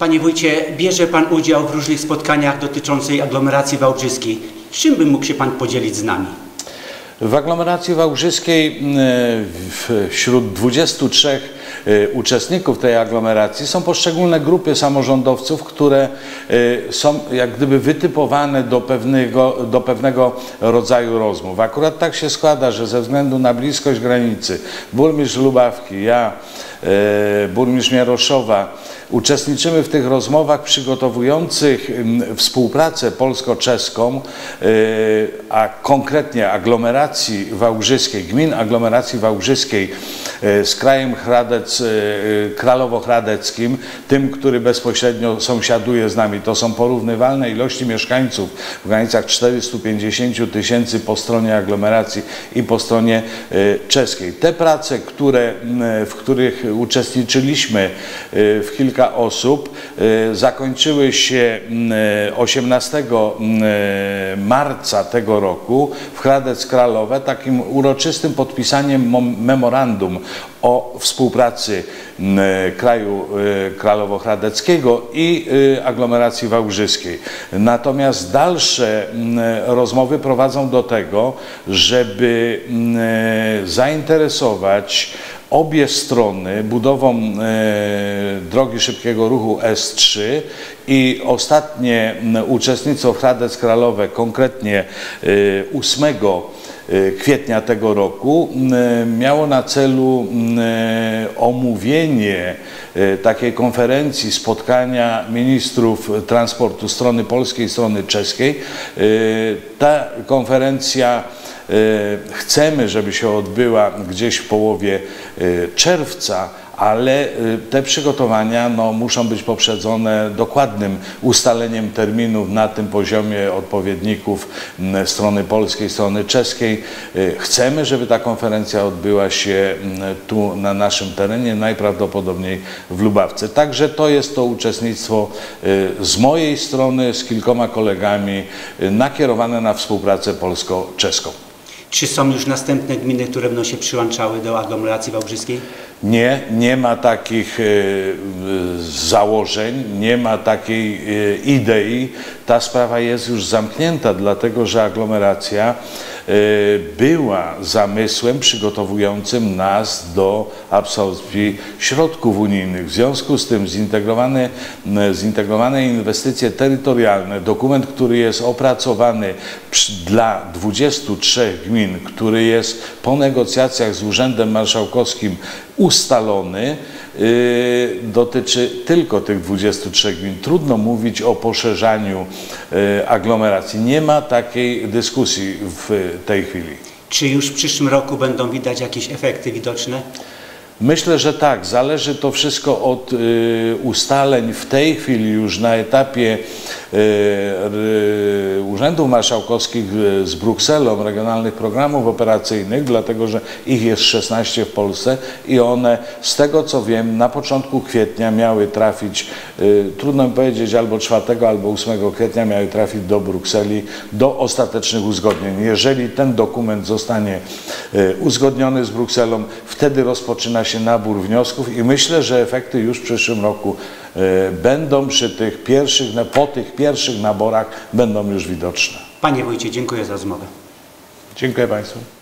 Panie wójcie, bierze Pan udział w różnych spotkaniach dotyczących aglomeracji wałbrzyskiej. Czym by mógł się Pan podzielić z nami? W aglomeracji wałbrzyskiej w- wśród 23 e, uczestników tej aglomeracji są poszczególne grupy samorządowców, które e, są jak gdyby wytypowane do pewnego, do pewnego rodzaju rozmów. Akurat tak się składa, że ze względu na bliskość granicy burmistrz Lubawki, ja, e, burmistrz Miaroszowa, Uczestniczymy w tych rozmowach przygotowujących współpracę polsko-czeską, y, a konkretnie aglomeracji wałbrzyskiej, gmin aglomeracji wałbrzyskiej y, z krajem Hradec, y, Kralowo-Hradeckim, tym, który bezpośrednio sąsiaduje z nami. To są porównywalne ilości mieszkańców w granicach 450 tysięcy po stronie aglomeracji i po stronie y, czeskiej. Te prace, które, w których uczestniczyliśmy y, w kilka osób, y, zakończyły się mm, 18 mm, marca tego roku w Hradec Kralowe takim uroczystym podpisaniem memorandum o współpracy kraju y, Kralowo-Hradeckiego i y, aglomeracji wałbrzyskiej. Natomiast dalsze rozmowy prowadzą do tego, żeby mm, zainteresować obie strony budową e, drogi szybkiego ruchu S3 i ostatnie uczestnictwo w Hradec Kralowe, konkretnie e, 8 e, kwietnia tego roku, miało na celu e, omówienie e, takiej konferencji, spotkania ministrów transportu strony polskiej strony czeskiej. E, Ta konferencja E, Chcemy, żeby się odbyła gdzieś w połowie e, czerwca, ale e, te przygotowania no, muszą być poprzedzone dokładnym ustaleniem terminów na tym poziomie odpowiedników strony polskiej, strony czeskiej. E, Chcemy, żeby ta konferencja odbyła się tu na naszym terenie, najprawdopodobniej w Lubawce. Także to jest to uczestnictwo e, z mojej strony, z kilkoma kolegami, e, nakierowane na współpracę polsko-czeską. Czy są już następne gminy, które będą się przyłączały do aglomeracji wałbrzyskiej? Nie, nie ma takich e, założeń, nie ma takiej e, idei. Ta sprawa jest już zamknięta, dlatego że aglomeracja była zamysłem przygotowującym nas do absorpcji środków unijnych. W związku z tym zintegrowane, zintegrowane inwestycje terytorialne, dokument, który jest opracowany dla 23 gmin, który jest po negocjacjach z Urzędem Marszałkowskim ustalony, dotyczy tylko tych 23 gmin. Trudno mówić o poszerzaniu y, aglomeracji. Nie ma takiej dyskusji w tej chwili. Czy już w przyszłym roku będą widać jakieś efekty widoczne? Myślę, że tak. Zależy to wszystko od y, ustaleń w tej chwili już na etapie y, y, Urzędów Marszałkowskich z Brukselą, regionalnych programów operacyjnych, dlatego że ich jest 16 w Polsce i one, z tego co wiem, na początku kwietnia miały trafić, trudno mi powiedzieć, albo 4, albo 8 kwietnia miały trafić do Brukseli do ostatecznych uzgodnień. Jeżeli ten dokument zostanie uzgodniony z Brukselą, wtedy rozpoczyna się nabór wniosków i myślę, że efekty już w przyszłym roku y, będą przy tych pierwszych, po tych pierwszych naborach będą już widoczne. Panie wójcie, dziękuję za rozmowę. Dziękuję Państwu.